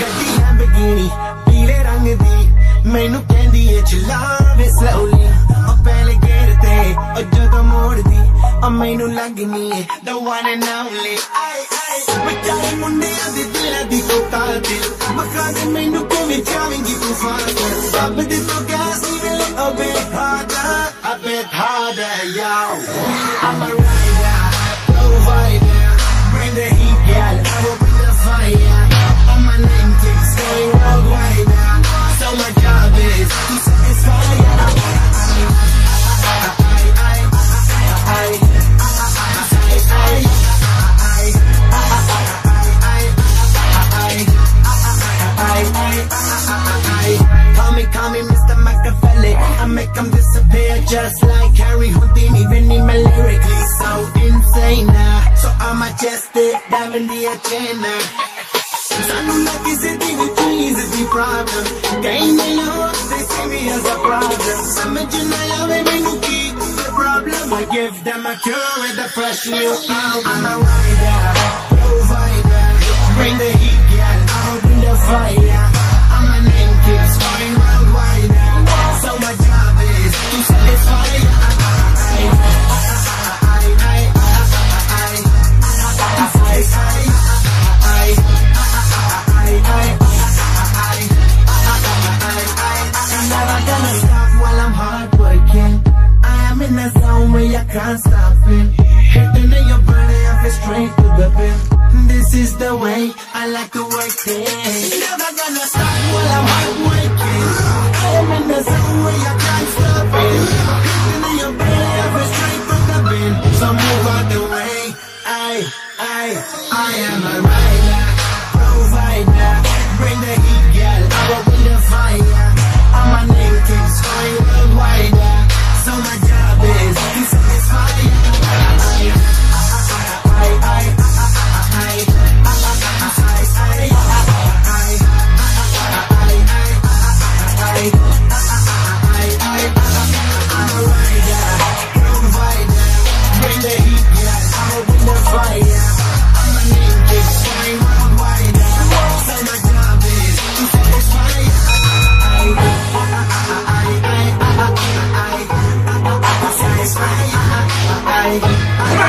ਗੱਡੀ ਲੈਂਬਰਗਿਨੀ ਪੀਲੇ ਰੰਗ ਦੀ ਮੈਨੂੰ ਕਹਿੰਦੀ ਏ ਚਲਾਵੇ ਸਲੋਲੀ ਉਹ ਪਹਿਲੇ ਗੇਰ ਤੇ ਉਹ ਜਦੋਂ ਮੋੜਦੀ ਉਹ ਮੈਨੂੰ ਲੱਗਨੀ ਏ the one and only ਆਈ ਆਈ ਵਿਚਾਰੇ ਮੁੰਡਿਆਂ ਦੇ ਦਿਲਾਂ ਦੀ ਤੂੰ ਕਾਤਿਲ ਮਖਾ ਦੇ ਮੈਨੂੰ Harder yo. I'm a rider provider bring the heat girl I will bring the fire. On my name keeps going worldwide so my job is to satisfy Call me, call me Mr trick, I'm disappear just like Harry Houdini, even in my lyrically so insane uh, So I'm adjusted, dive in the agenda Sanu lagi se tevi please is the problem. Kahin na log they see me as a problem. Samajh na aave mainu ki the problem. I give them a cure with a fresh new album. I'm a rider, provider, bring the heat can't stop it. Hitting in your body, I feel straight to the pin. This is the way I like to work it. Never gonna stop while I'm hardworking. life.